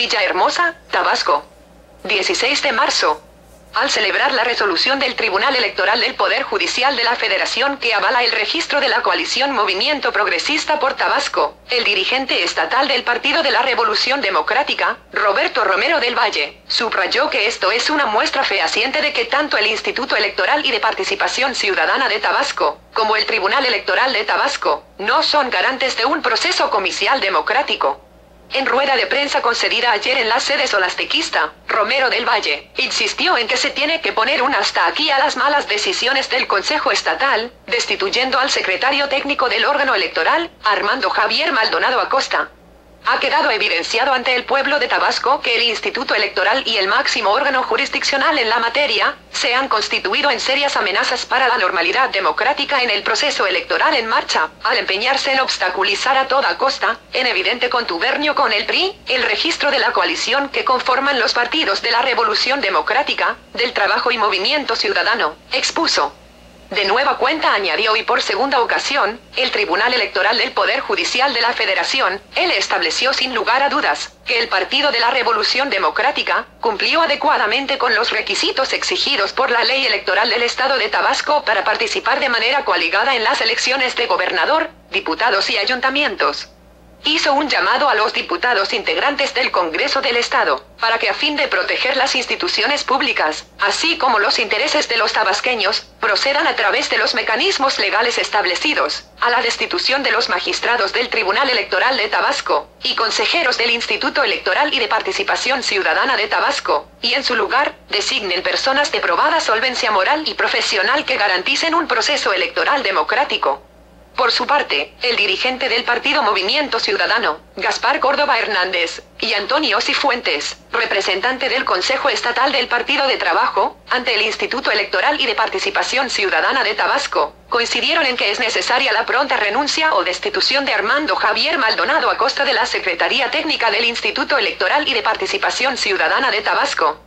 Villahermosa, Tabasco. 16 de marzo. Al celebrar la resolución del Tribunal Electoral del Poder Judicial de la Federación que avala el registro de la coalición Movimiento Progresista por Tabasco, el dirigente estatal del Partido de la Revolución Democrática, Roberto Romero del Valle, subrayó que esto es una muestra fehaciente de que tanto el Instituto Electoral y de Participación Ciudadana de Tabasco, como el Tribunal Electoral de Tabasco, no son garantes de un proceso comicial democrático. En rueda de prensa concedida ayer en la sede solastiquista, Romero del Valle insistió en que se tiene que poner un hasta aquí a las malas decisiones del Consejo Estatal, destituyendo al secretario técnico del órgano electoral, Armando Javier Maldonado Acosta, ha quedado evidenciado ante el pueblo de Tabasco que el Instituto Electoral y el máximo órgano jurisdiccional en la materia, se han constituido en serias amenazas para la normalidad democrática en el proceso electoral en marcha, al empeñarse en obstaculizar a toda costa, en evidente contubernio con el PRI, el registro de la coalición que conforman los partidos de la Revolución Democrática, del Trabajo y Movimiento Ciudadano, expuso. De nueva cuenta añadió y por segunda ocasión, el Tribunal Electoral del Poder Judicial de la Federación, él estableció sin lugar a dudas, que el Partido de la Revolución Democrática, cumplió adecuadamente con los requisitos exigidos por la ley electoral del Estado de Tabasco para participar de manera coaligada en las elecciones de gobernador, diputados y ayuntamientos hizo un llamado a los diputados integrantes del Congreso del Estado, para que a fin de proteger las instituciones públicas, así como los intereses de los tabasqueños, procedan a través de los mecanismos legales establecidos, a la destitución de los magistrados del Tribunal Electoral de Tabasco, y consejeros del Instituto Electoral y de Participación Ciudadana de Tabasco, y en su lugar, designen personas de probada solvencia moral y profesional que garanticen un proceso electoral democrático. Por su parte, el dirigente del partido Movimiento Ciudadano, Gaspar Córdoba Hernández, y Antonio Cifuentes, representante del Consejo Estatal del Partido de Trabajo, ante el Instituto Electoral y de Participación Ciudadana de Tabasco, coincidieron en que es necesaria la pronta renuncia o destitución de Armando Javier Maldonado a costa de la Secretaría Técnica del Instituto Electoral y de Participación Ciudadana de Tabasco,